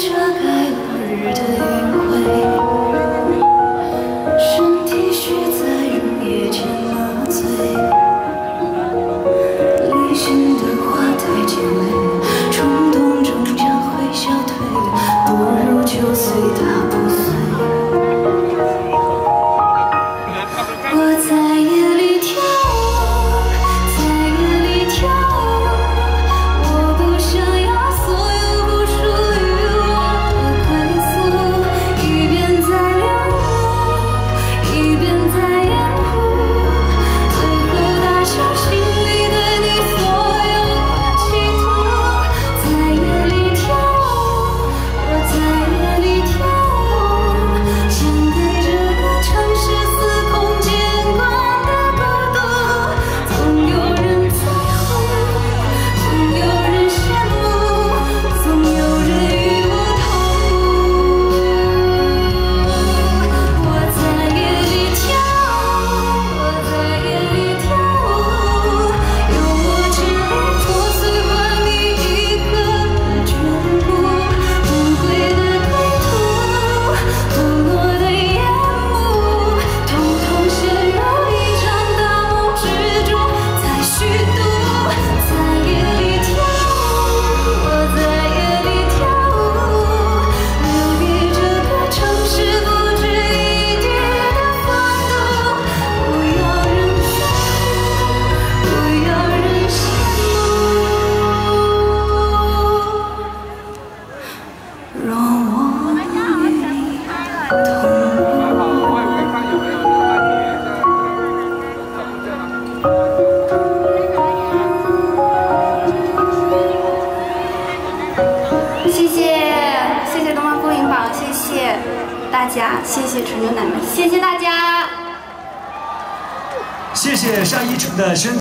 遮盖往日的云。若我与你同路。谢谢谢谢东方风云榜，谢谢大家，谢谢纯牛奶们，谢谢大家，谢谢尚一纯的生。